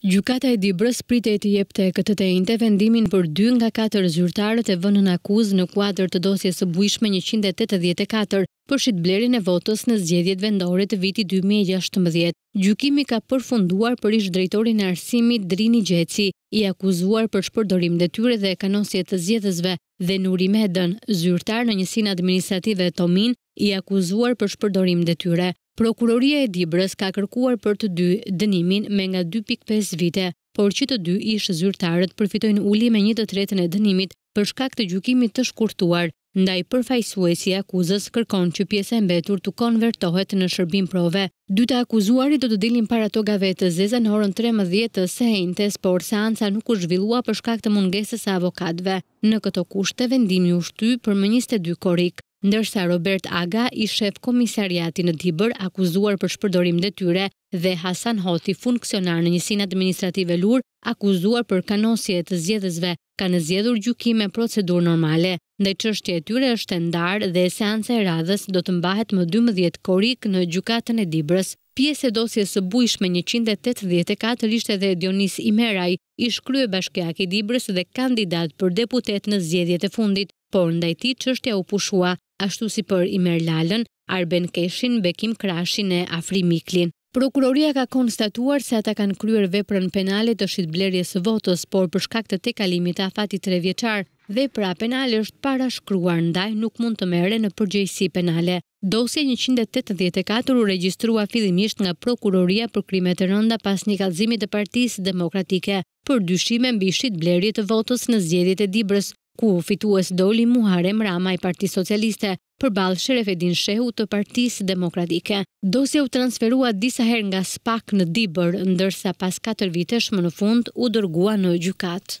Gjykata e Dibrës pritej të jepte këtë të enjte vendimin për dy nga katër zyrtarët e vënë në akuzë në kuadër të dosjes së bujshme njëqind e tetëdhjetë e katër për shitblerjen e votës në zgjedhjet vendore të vitit dy mijë e gjashtëmbëdhjetë. Gjykimi ka përfunduar për ish-drejtorin e Arsimit Drini Gjeci, i akuzuar për shpërdorim detyre dhe kanosje të zgjedhësve, dhe Nuri Medën, zyrtar në Njësinë Administrative Tomin, i akuzuar për shpërdorim detyre. Prokuroria e Dibrës ka kërkuar për të dy dënimin me nga dy pikë pesë vite, por që të dy ish-zyrtarët përfitojnë ulje me një të tretën e dënimit për shkak të gjykimit të shkurtuar, ndaj përfaqësuesi i akuzës kërkon që pjesa e mbetur t'u konvertohet në shërbim prove. Dy të akuzuarit do të dilnin para togave të zeza në orën trembëdhjetë të së enjtes, por seanca nuk u zhvillua për shkak të mungesës së avokatëve. Në këto kushte vendimi u shty për më njëzet e dy korrik. Ndërsa Robert Aga, ish shef komisariati në Dibër, akuzuar për shpërdorim detyre, dhe Hasan Hoti, funksionar në Njësinë Administrative Lurë, akuzuar për kanosje të zgjedhësve, kanë zgjedhur gjykim me procedurë normale, ndaj çështja e tyre është e ndarë dhe seanca e radhës do të mbahet më dymbëdhjetë korrik në Gjykatën e Dibrës. Pjesë e dosjes së bujshme njëqind e tetëdhjetë e katër ishte edhe Dionis Imeraj, ish-kryebashkiak i Dibrës dhe kandidat për deputet në zgjedhjet e fundit, por ndaj tij çështja u pushua. ashtu si për Imer Lalën, Arben Keshin, Bekim Krashin e Afri Miklin. Prokuroria ka konstatuar se ata kanë kryer veprën penale të shitblerjes së votës, por për shkak të tejkalimit të afatit tre vjeçar, vepra penale është parashkruar, ndaj nuk mund të merren në përgjegjësi penale. Dosja njëqind e tetëdhjetë e katër u regjistrua fillimisht nga Prokuroria për Krime të Rënda pas një kallëzimi të Partisë Demokratike për dyshime mbi shitblerje të votës në zgjedhjet e Dibrës ku fitues doli Muharrem Rama i Partisë Socialiste, përballë Sherefedin Shehut të Partisë Demokratike. Dosja u transferua disa herë nga SPAK në Dibër, ndërsa pas katër vitesh më në fund u dërgua në gjykatë.